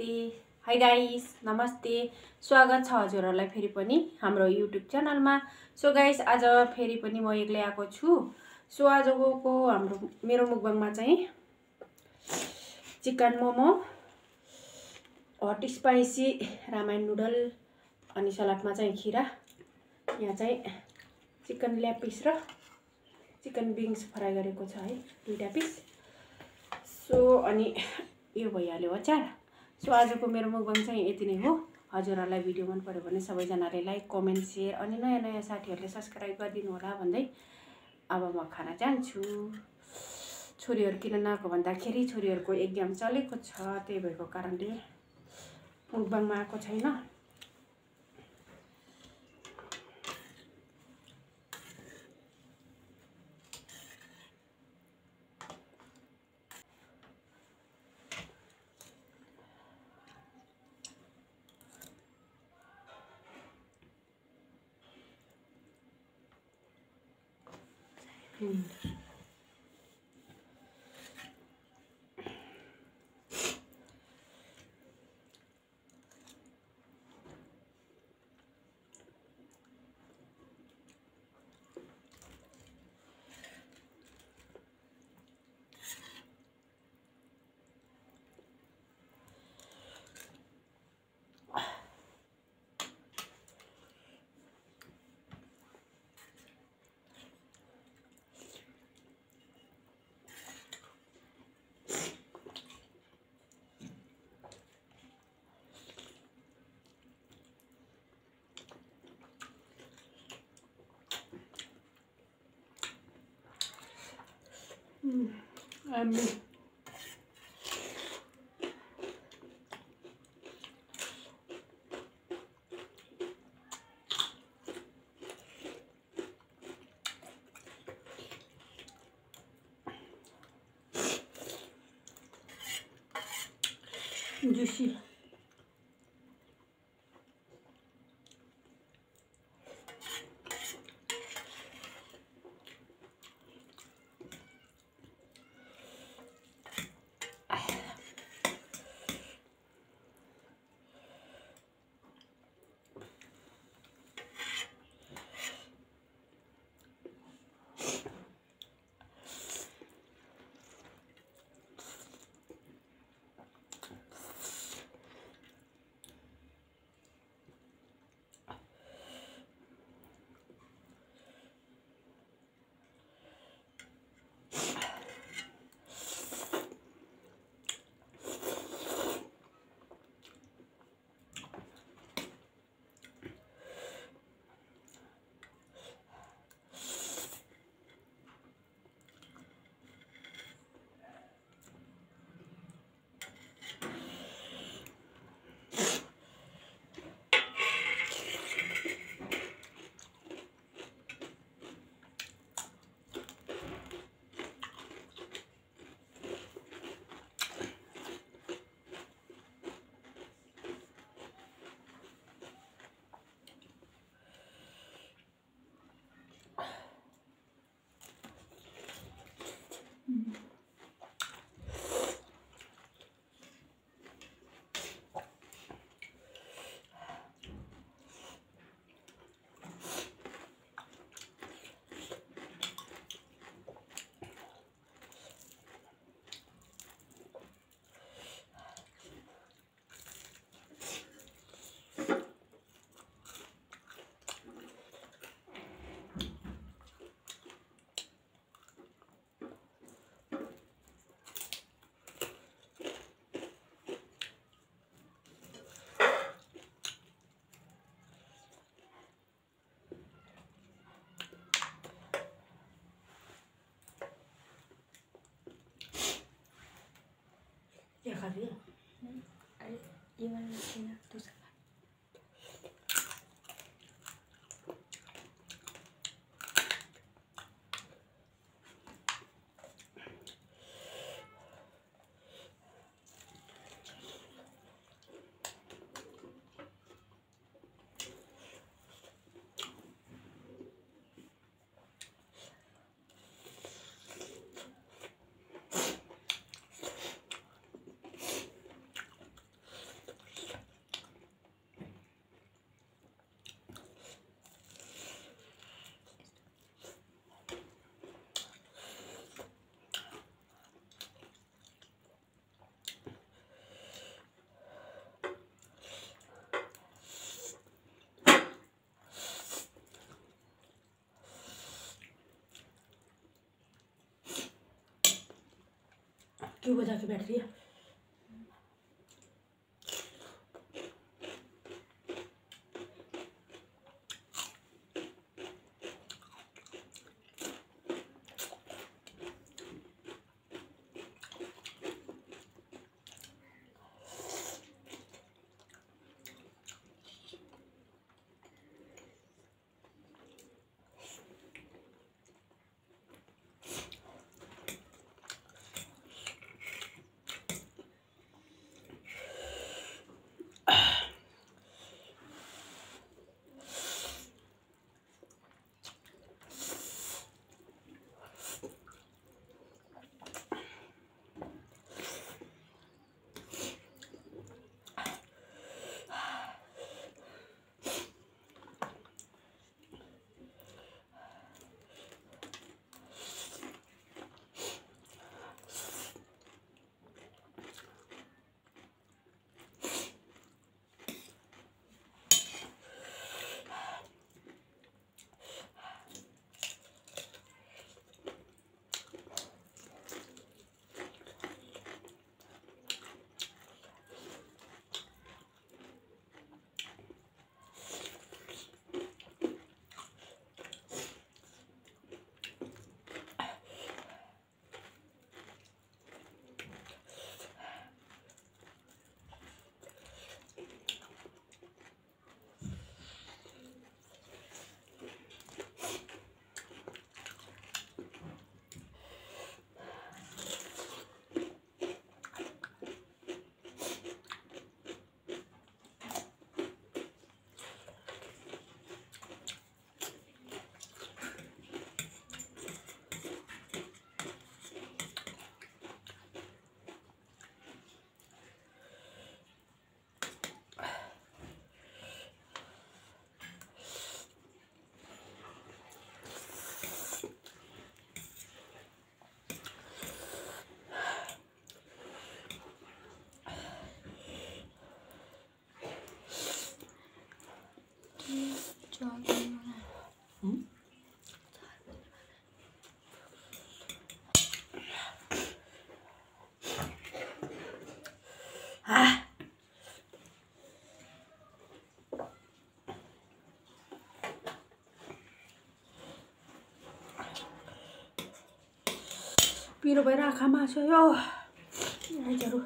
नमस्ते। High guys नमस्ते। स्वागत छ हजुरहरूलाई फेरि पनि हाम्रो युट्युब च्यानलमा। सो गाइस आज फेरि पनि म एक्लै आएको छु। सो आजको हाम्रो मेरो मुखबाङमा चाहिँ chicken momo hot spicy Ramayan noodle अनि सलादमा चाहिँ खिरा। यहाँ चाहिँ चिकन ल्याग पिस र चिकन विङ्स फ्राई गरेको छ है दुइटा पिस सो अनि यो भइहाल्यो अचार। सो आजको मेरो मुखबाङ चाहिँ यति नै हो। हजुरहरूलाई भिडियो मन पऱ्यो भने सबैजनाले लाइक कमेन्ट सेयर अनि नयाँ नयाँ साथीहरूले सब्सक्राइब गरिदिनु होला भन्दै अब म खाना जान्छु। छोरीहरू किन नआएको भन्दाखेरि छोरीहरूको एक्जाम चलेको छ त्यही भएको कारणले मुखबाङमा आएको छैन। 嗯。I'm Mm -hmm. Y el jardín. क्यों बजा के बैठ रही है। पिरो भएर आँखामा छ यो आइजहरू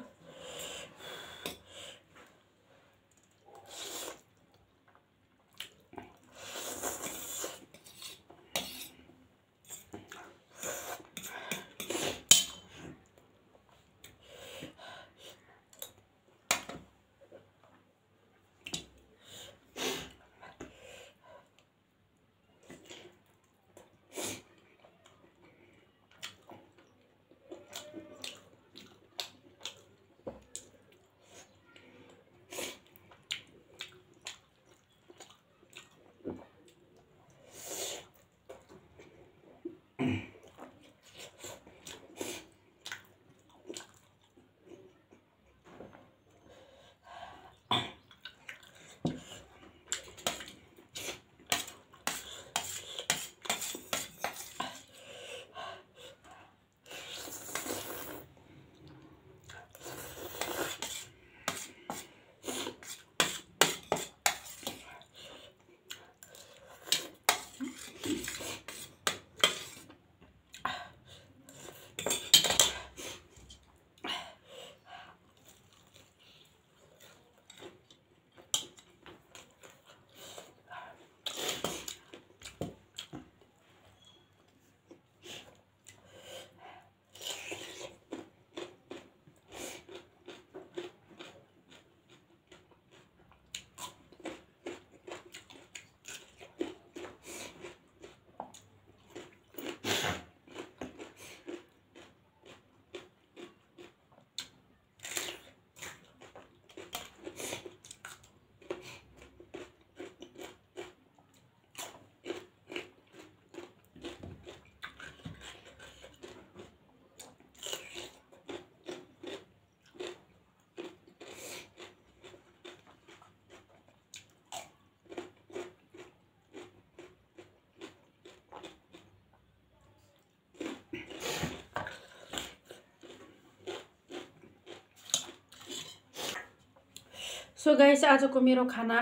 सो गाइस आजको मेरो खाना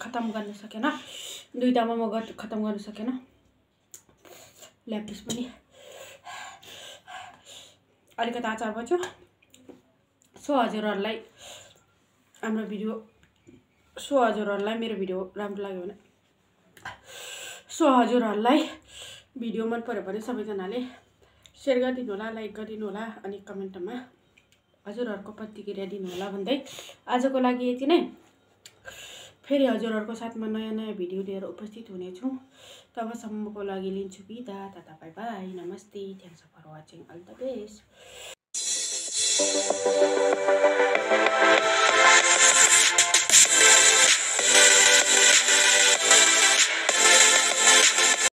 खतम गर्न सकेन दुइटा मोमो ग खतम गर्न सकेन ल्यापिस पनि अलिकति अचार बच्यो सो हजुरहरूलाई हाम्रो भिडियो सो हजुरहरूलाई मेरो भिडियो राम्रो लाग्यो भने सो हजुरहरूलाई भिडियो मन पऱ्यो भने सबैजनाले सेयर गरिदिनु होला लाइक गरिदिनु होला अनि कमेन्टमा हजुरहरूको प्रतिक्रिया दिनुहोला भन्दै। आजको लागि यति नै। फेरि हजुरहरूको साथमा नयाँ नयाँ भिडियो लिएर उपस्थित हुनेछु। तबसम्मको लागि लिन्छु बिदा tata bye bye namaste thanks for watching all the best